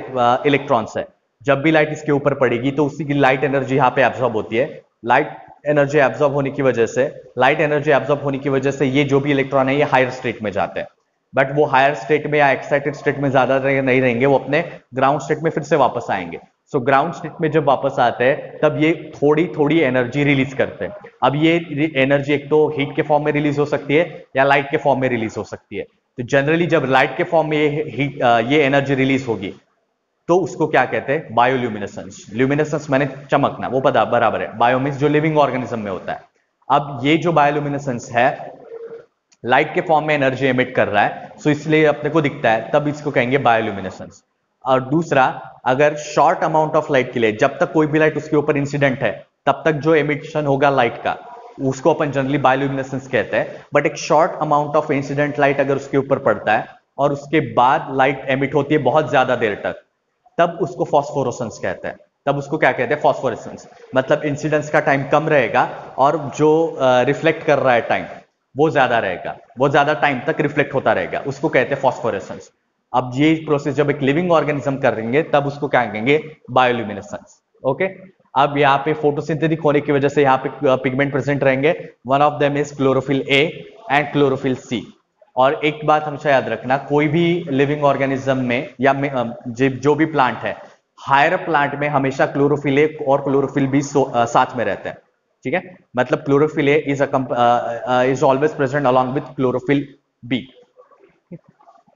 इलेक्ट्रॉन्स uh, है। जब भी लाइट इसके ऊपर पड़ेगी तो उसी की लाइट एनर्जी यहाँ पे एब्जॉर्ब होती है। लाइट एनर्जी एब्जॉर्ब होने की वजह से लाइट एनर्जी एब्जॉर्ब होने की वजह से ये जो भी इलेक्ट्रॉन है ये हायर स्टेट में जाते हैं। बट वो हायर स्टेट में या एक्साइटेड स्टेट में ज़्यादा नहीं रहेंगे वो अपने ग्राउंड स्टेट में फिर से वापस आएँगे। सो ग्राउंड स्टेट में जब वापस आते हैं, तब ये थोड़ी थोड़ी एनर्जी रिलीज़ करते हैं। अब ये एनर्जी एक तो हीट के फॉर्म में रिलीज़ हो सकती है या लाइट के फॉर्म में रिलीज़ हो सकती है। तो जनरली जब लाइट के फॉर्म में ये हीट ये एनर्जी रिलीज़ होगी तो उसको क्या कहते हैं? बायोल्यूमिनेसेंस ल्यूमिनेसेंस मैंने चमकना, वो पता बराबर है। बायोमिस जो लिविंग ऑर्गेनिज्म में होता है। अब ये जो बायोल्यूमिनेसेंस है लाइट के फॉर्म में एनर्जी एमिट कर रहा है सो इसलिए अपने को दिखता है, तब इसको कहेंगे बायोल्यूमिनेसेंस और दूसरा, अगर शॉर्ट अमाउंट ऑफ़ लाइट के लिए, जब तक कोई भी लाइट उसके ऊपर इंसिडेंट है, तब तक जो एमिशन होगा लाइट का, उसको अपन जनरली बायोल्यूमिनेसेंस कहते हैं। बट एक short amount of incident light अगर उसके ऊपर पड़ता है, और उसके बाद लाइट एमिट होती है बहुत ज़्यादा देर तक, तब उसको फॉस्फोरोसेंस कहते हैं। तब उसको क्या कहते हैं? फॉस्फोरेसेंस मतलब इंसिडेंस का टाइम कम रहेगा, और जो रिफ्लेक्ट कर रहा है टाइम वो ज़्यादा रहेगा, वो ज़्यादा टाइम तक रिफ्लेक्ट होता रहेगा, उसको कहते हैं फॉस्फोरेसेंस अब ये प्रोसेस जब एक लिविंग ऑर्गेनिज्म करेंगे, तब उसको क्या कहेंगे? बायोल्यूमिनेसेंस ओके अब यहाँ पे फोटोसिंथेटिक होने की वजह से यहाँ पे पिगमेंट प्रेजेंट रहेंगे। One of them is chlorophyll a and chlorophyll c और एक बात हमेशा याद रखना, कोई भी लिविंग ऑर्गेनिज्म में या जो भी प्लांट है हायर प्लांट में हमेशा क्लोरोफिल ए और क्लोरोफिल बी साथ में रहते हैं। ठीक है? मतलब chlorophyll a is is always present along with chlorophyll b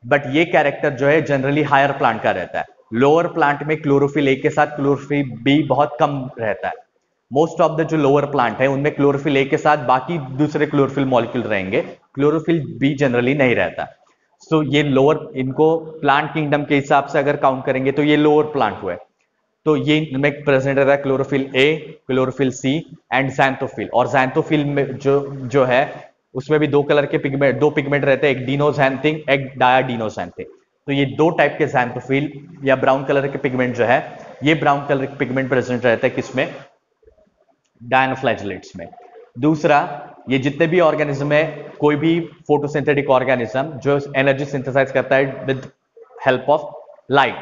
but ये कैरेक्टर जो है जनरली हायर प्लांट का रहता है। लोअर प्लांट में क्लोरोफिल ए के साथ क्लोरोफिल बी बहुत कम रहता है। मोस्ट ऑफ़ द जो लोअर प्लांट है उनमें क्लोरोफिल ए के साथ बाकी दूसरे क्लोरोफिल मॉलिक्यूल रहेंगे। क्लोरोफिल बी जनरली नहीं रहता। सो so, ये लोअर इनको प्लांट किंगडम के हिसाब से अगर काउंट करेंगे तो ये लोअर प्लांट हुए तो ये इनमें प्रेजेंट रहता है chlorophyll a chlorophyll c and xanthophyll और जैंथोफिल में जो जो है उसमें भी दो कलर के पिगमेंट दो पिगमेंट रहते हैं, एक डीनोजैंथिंग एक डायाडीनोजैंथिंग तो ये दो टाइप के जैंथोफिल या ब्राउन कलर के पिगमेंट जो है, ये ब्राउन कलर के पिगमेंट प्रेजेंट रहते हैं किसमें? डायनोफ्लैजुलेट्स में. दूसरा, ये जितने भी ऑर्गेनिज्म है, कोई भी फोटोसिंथेटिक ऑर्गेनिज्म जो एनर्जी सिंथेसाइज करता है with help of light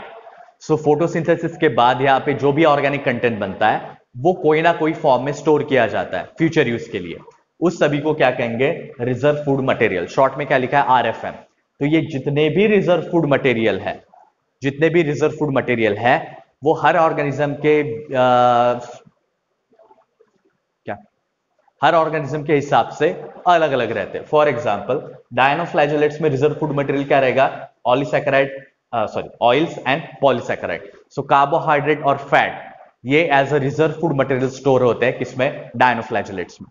so photosynthesis के बाद यहाँ पे जो भी ऑर्गेनिक कंटेंट बनता है, वो कोई ना कोई फॉर्म में स्टोर किया जाता है फ्यूचर यूज़ के लिए. उस सभी को क्या कहेंगे? रिज़र्व फ़ूड मटेरियल शॉर्ट में क्या लिखा है? आरएफएम तो ये जितने भी रिज़र्व फ़ूड मटेरियल है जितने भी रिज़र्व फ़ूड मटेरियल है वो हर ऑर्गेनिज्म के आ, क्या? हर ऑर्गेनिज्म के हिसाब से अलग अलग रहते हैं। फॉर एग्ज़ाम्पल डायनोफ्लैजुलेट्स में रिज़र्व फ़ूड मटेरियल क्या रहेगा? Oligosaccharide sorry oils and polysaccharide so carbohydrate और फैट ये as a reserve food material store होते हैं किसमें? डायनोफ्लैजुलेट्स में।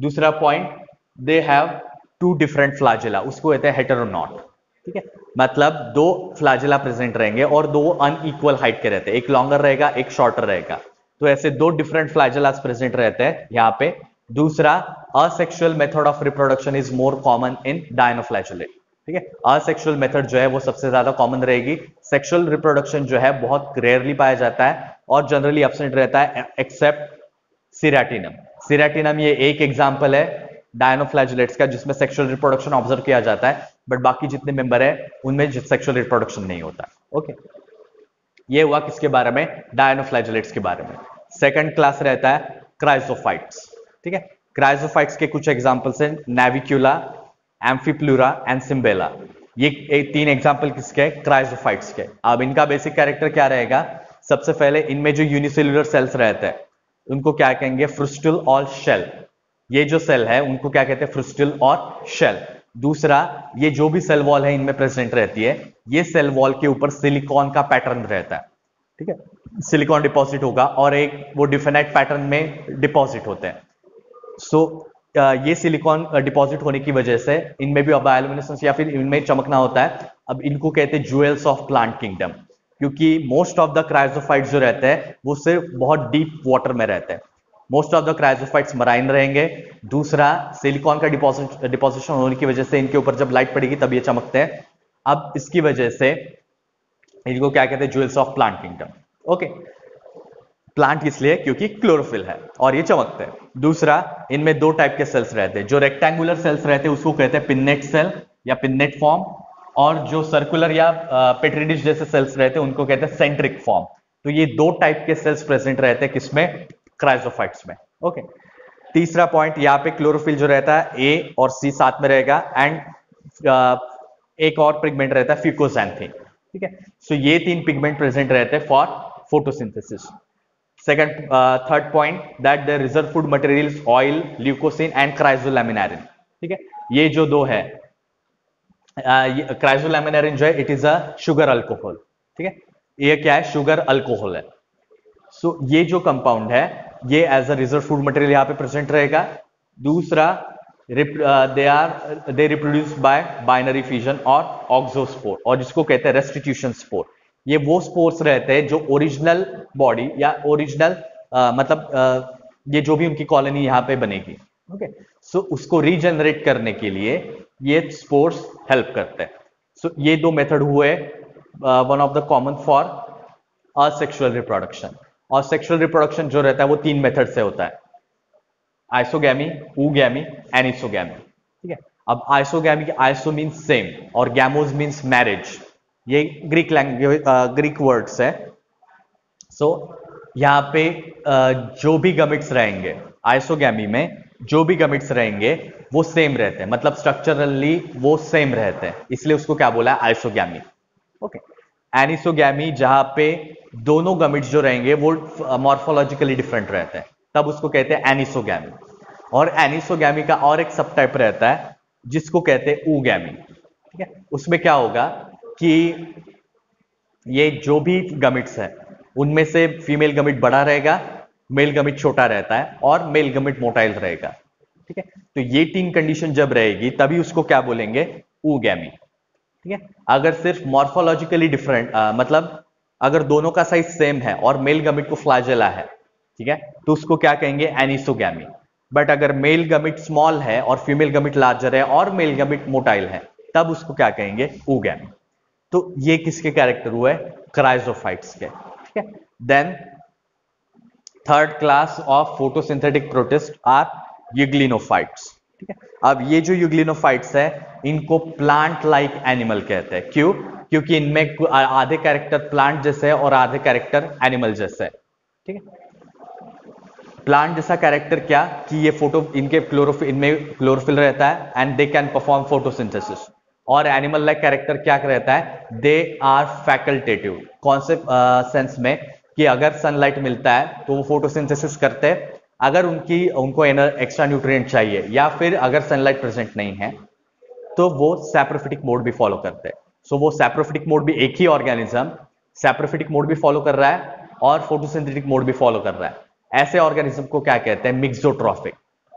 दूसरा point they have two different flagella उसको कहते हैं हेटेरोनॉट ठीक है? मतलब दो फ्लाजिला प्रेजेंट रहेंगे और दो अनइक्वल हाइट के रहते हैं। एक लॉन्गर रहेगा, एक शॉर्टर रहेगा। तो ऐसे दो डिफरेंट फ्लाजिलास प्रेजेंट रहते हैं यहाँ पे। दूसरा asexual method of reproduction is more common in dinoflagellate ठीक है? असेक्सुअल मेथड जो है वो सबसे ज़्यादा कॉमन रहेगी। सेक्सुअल रिप्रोडक्शन जो है बहुत रेयरली पाया जाता है और जनरली एबसेंट रहता है एक्सेप्ट सिराटिनम सिराटिनम ये एक एग्ज़ाम्पल है डायनोफ्लैजुलेट्स का, जिसमें सेक्सुअल रिप्रोडक्शन ऑब्ज़र्व किया जाता है बट बाकी जितने मेंबर है, उनमें सेक्सुअल रिप्रोडक्शन नहीं होता। ओके ये हुआ किसके बारे में? डायनोफ्लैजुलेट्स के बारे में। सेकंड क्लास रहता है क्राइजोफाइट्स ठीक है? क्राइजोफाइट्स के कुछ एग्जाम्पल्स हैं नेविक्यूला एम्फीप्लूरा एंड सिम्बेला ये तीन एग्ज़ाम्पल किसके? क्राइजोफाइट्स के। अब इनका बेसिक कैरेक्टर क्या रहेगा? सबसे पहले इनमें जो यूनिसेल्युलर सेल्स रहते हैं उनको क्या कहेंगे? फ्रुस्टल और शेल ये जो सेल है उनको क्या कहते हैं? फ्रुस्टल और शेल दूसरा ये जो भी सेल वॉल है इनमें प्रेजेंट रहती है ये सेल वॉल के ऊपर सिलिकॉन का पैटर्न रहता है। ठीक है? सिलिकॉन डिपॉजिट होगा और एक वो डिफिनाइट पैटर्न में डिपॉजिट होते हैं। सो so, ये सिलिकॉन डिपॉजिट होने की वजह से इनमें भी बायोल्यूमिनेसेंस या फिर इनमें चमकना होता है। अब इनको कहते हैं ज्वेल्स ऑफ़ प्लांट किंगडम क्योंकि मोस्ट ऑफ़ द क्राइजोफाइट्स जो रहते हैं, वो सिर्फ़ बहुत डीप वाटर में रहते हैं। Most of the chrysophytes marine रहेंगे। दूसरा सिलिकॉन का डिपोजिशन होने की वजह से इनके ऊपर जब लाइट पड़ेगी, तब ये चमकते हैं। अब इसकी वजह से इनको क्या कहते हैं jewels of plant kingdom okay plant इसलिए क्योंकि क्लोरोफिल है और ये चमकते हैं। दूसरा, इनमें दो टाइप के सेल्स रहते हैं। जो रेक्टेंगुलर सेल्स रहते हैं, उसको कहते हैं पिन्नेट सेल या पिन्नेट फॉर्म और जो सर्कुलर या पेट्रीडिश जैसे सेल्स रहते हैं, उनको कहते हैं सेंट्रिक फॉर्म तो ये दो टाइप के सेल्स प्रेजेंट रहते हैं किसमें? क्राइजोफाइट्स में. ओके तीसरा पॉइंट यहाँ पे क्लोरोफिल जो रहता है ए और सी साथ में रहेगा एंड एक और पिगमेंट रहता है फिकोसैंथिन ठीक है? सो ये तीन पिगमेंट प्रेजेंट रहते हैं for photosynthesis second third point that the reserve food materials oil leucosin and chrysolaminarin ठीक है? ये जो दो है क्राइजोलैमिनारिन जो है it is a sugar alcohol ठीक है? ये क्या है? शुगर अल्कोहल है. सो so, ये जो कंपाउंड है ये as a reserve food material यहाँ पे प्रेजेंट रहेगा. दूसरा they are they reproduce by binary fission और ऑक्सोस्पोर और जिसको कहते हैं रेस्टिट्यूशन स्पोर ये वो स्पोर्स रहते हैं जो ओरिजिनल बॉडी या ओरिजिनल मतलब uh, ये जो भी उनकी कॉलोनी यहाँ पे बनेगी. Okay okay? सो so, उसको रीजनरेट करने के लिए ये स्पोर्ट्स हेल्प करते हैं। सो so, ये दो मेथड हुए one of the common for asexual reproduction और सेक्सुअल रिप्रोडक्शन जो रहता है वो तीन मेथड से होता है। आइसोगैमी ऊगैमी एनिसोगैमी ठीक है? अब आइसोगैमी आइसो मीन्स सेम और गैमोज मीन्स मैरिज ये ग्रीक लैंग्वेज ग्रीक वर्ड्स है। सो so, यहाँ पे uh, जो भी गमिट्स रहेंगे आइसोगैमी में जो भी गमिट्स रहेंगे, वो सेम रहते हैं। मतलब स्ट्रक्चरली वो सेम रहते हैं। इसलिए उसको क्या बोला है? आइसोगैमी ओके एनिसोगैमी जहाँ पे दोनों गमिट्स जो रहेंगे, वो मॉर्फोलॉजिकली डिफरेंट रहते हैं। तब उसको कहते हैं एनिसोगैमी और एनिसोगैमी का और एक सब टाइप रहता है, जिसको कहते हैं ऊगैमी ठीक है? उसमें क्या होगा कि ये जो भी गमिट्स है, उनमें से फीमेल गमिट बड़ा रहेगा मेल गमिट छोटा रहता है और मेल गमिट मोटाइल रहेगा, ठीक है? तो ये तीन कंडीशन जब रहेगी, तभी उसको क्या बोलेंगे? ऊगैमी, ठीक है? अगर सिर्फ़ मॉर्फोलॉजिकली डिफरेंट मतलब अगर दोनों का साइज़ सेम है और मेल गमिट को फ्लाजेला है, ठीक है? तो उसको क्या कहेंगे? एनिसोगैमी। बट अगर मेल गमिट स्मॉल है और फीमेल गमिट लार्जर है और मेल गमिट मोटाइल है, तब उसको क्या कहेंगे? ऊगैमी। तो ये किसके कैरेक्टर हुए? क्राइजोफाइट्स के, ठीक है? Then third class of photosynthetic protist are euglenophytes ठीक है? अब ये जो यूग्लिनोफाइट्स है, इनको प्लांट लाइक एनिमल कहते हैं। क्यों? क्योंकि इनमें आधे कैरेक्टर प्लांट जैसे है और आधे कैरेक्टर एनिमल जैसे है। ठीक है? प्लांट जैसा कैरेक्टर क्या? कि ये फ़ोटो इनके क्लोरोफिल इनमें क्लोरोफिल रहता है and they can perform photosynthesis और एनिमल लाइक कैरेक्टर क्या रहता है? दे आर फैकल्टेटिव कौन से सेंस में कि अगर सनलाइट मिलता है तो वो फोटोसिंथेसिस करते हैं। अगर उनकी उनको एक्स्ट्रा न्यूट्रिएंट चाहिए या फिर अगर सनलाइट प्रेजेंट नहीं है तो वो सैप्रोफिटिक मोड भी फॉलो करते हैं। सो so, वो सैप्रोफिटिक मोड भी एक ही ऑर्गेनिज्म सैप्रोफिटिक मोड भी फॉलो कर रहा है और फोटोसिंथेटिक मोड भी फॉलो कर रहा है। ऐसे ऑर्गेनिज्म को क्या कहते हैं? मिक्सोट्रॉफिक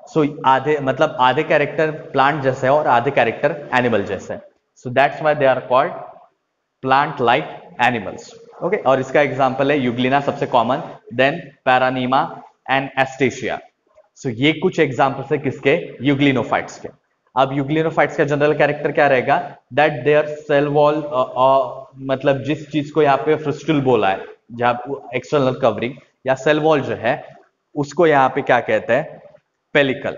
सो so, आधे मतलब आधे कैरेक्टर प्लांट जैसे और आधे कैरेक्टर एनिमल जैसे so that's why they are called plant like animals okay और इसका एग्ज़ाम्पल है युग्लिना सबसे common then peranema and astasia so ये कुछ एग्जाम्पल्स है किसके? युग्लिनोफाइट्स के. अब यूग्लिनोफाइट्स का जनरल कैरेक्टर क्या रहेगा? दैट देयर सेल वॉल मतलब जिस चीज़ को यहाँ पे फ्रिस्टल बोला है, जहाँ एक्सटर्नल कवरिंग या सेल वॉल जो है, उसको यहाँ पे क्या कहते हैं? पेलिकल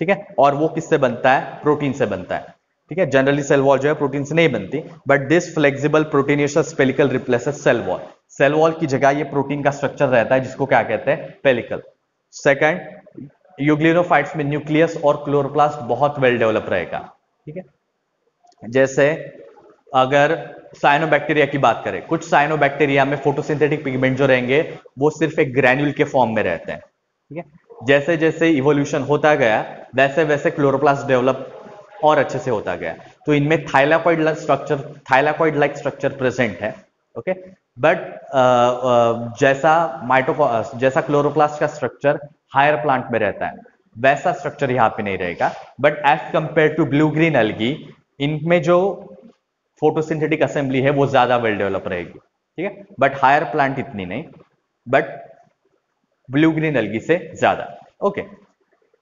ठीक है? और वो किससे बनता है? प्रोटीन से बनता है. ठीक है? जनरली सेल वॉल जो है प्रोटीन से नहीं बनती but this flexible proteinaceous pellicle replaces cell wall cell wall की जगह ये प्रोटीन का स्ट्रक्चर रहता है, जिसको क्या कहते हैं? पेलिकल सेकंड यूग्लिनोफाइट्स में न्यूक्लियस और क्लोरोप्लास्ट बहुत वेल डेवलप रहेगा, ठीक है? जैसे अगर साइनोबैक्टीरिया की बात करें, कुछ साइनोबैक्टीरिया में फोटोसिंथेटिक पिगमेंट जो रहेंगे, वो सिर्फ़ एक ग्रैन्यूल के फॉर्म में रहते हैं, ठीक है? जैसे जैसे इवोल्यूशन होता गया वैसे वैसे क्लोरोप्लास्ट डेवलप और अच्छे से होता गया। तो इनमें thylakoid structure thylakoid like structure present है ओके बट जैसा माइटो जैसा क्लोरोप्लास्ट का स्ट्रक्चर हायर प्लांट में रहता है, वैसा स्ट्रक्चर यहाँ पे नहीं रहेगा। But as compared to blue green algae इनमें जो फोटोसिंथेटिक असेंबली है, वो ज़्यादा वेल डेवलप रहेगी, ठीक है? बट हायर प्लांट इतनी नहीं बट ब्लू ग्रीन एल्गी से ज़्यादा ओके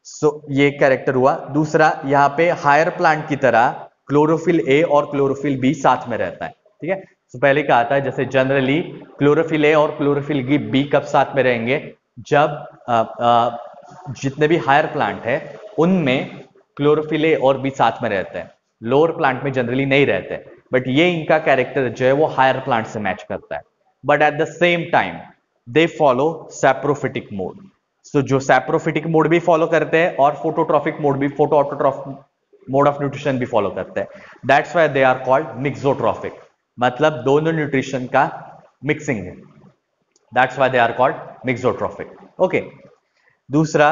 सो ये कैरेक्टर हुआ। दूसरा यहाँ पे हायर प्लांट की तरह क्लोरोफिल ए और क्लोरोफिल बी साथ में रहता है। ठीक है? तो पहले कहा था जैसे जनरली क्लोरोफिल ए और क्लोरोफिल बी कब साथ में रहेंगे? जब आ, आ, जितने भी हायर प्लांट है उनमें क्लोरोफिल ए और बी साथ में रहते हैं। लोअर प्लांट में जनरली नहीं रहते। बट ये इनका कैरेक्टर जो है वो हायर प्लांट से मैच करता है। But at the same time they follow saprophytic mode so जो सैप्रोफिटिक मोड भी फॉलो करते हैं और फोटोट्रॉफिक मोड भी photo autotroph mode of nutrition भी फॉलो करते हैं। That's why they are called mixotrophic मतलब दोनों न्यूट्रिशन का मिक्सिंग है। That's why they are called mixotrophic okay दूसरा,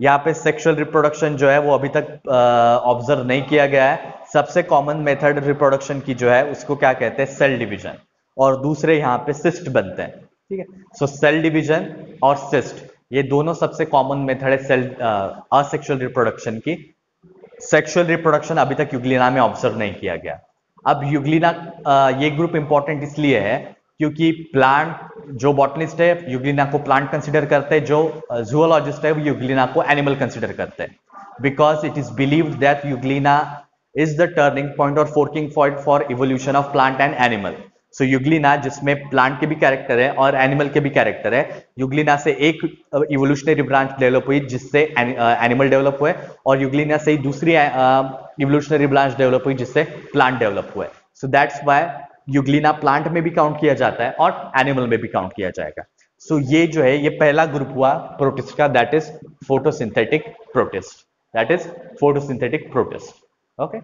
यहाँ पे सेक्सुअल रिप्रोडक्शन जो है, वो अभी तक ऑब्ज़र्व नहीं किया गया है। सबसे कॉमन मेथड रिप्रोडक्शन की जो है, उसको क्या कहते हैं? सेल डिवीज़न और दूसरे यहाँ पे सिस्ट बनते हैं। ठीक है? सो सेल डिवीज़न और सिस्ट ये दोनों सबसे कॉमन मेथड है सेल असेक्सुअल रिप्रोडक्शन की। सेक्सुअल रिप्रोडक्शन अभी तक युगलिना में ऑब्ज़र्व नहीं किया गया। अब युगलिना ये ग्रुप इंपॉर्टेंट इसलिए है क्योंकि प्लांट जो बॉटनिस्ट है, युगलिना को प्लांट कंसिडर करते हैं, जो जूओलॉजिस्ट है, वो युगलिना को एनिमल कंसिडर करते हैं। Because it is believe that euglena is the turning point or forking point for evolution of plant and animal. So so, euglena जिसमें प्लांट के भी कैरेक्टर है और एनिमल के भी कैरेक्टर है युगलिना से एक इवोल्यूशनरी ब्रांच डेवलप हुई जिससे एनिमल डेवलप हुए और युगलिना से ही दूसरी इवोल्यूशनरी ब्रांच डेवलप हुई जिससे प्लांट डेवलप हुए। So that's why euglena plant में भी काउंट किया जाता है और एनिमल में भी काउंट किया जाएगा। सो so, ये जो है ये पहला ग्रुप हुआ प्रोटिस्ट का that is photosynthetic protist that is photosynthetic protist Okay.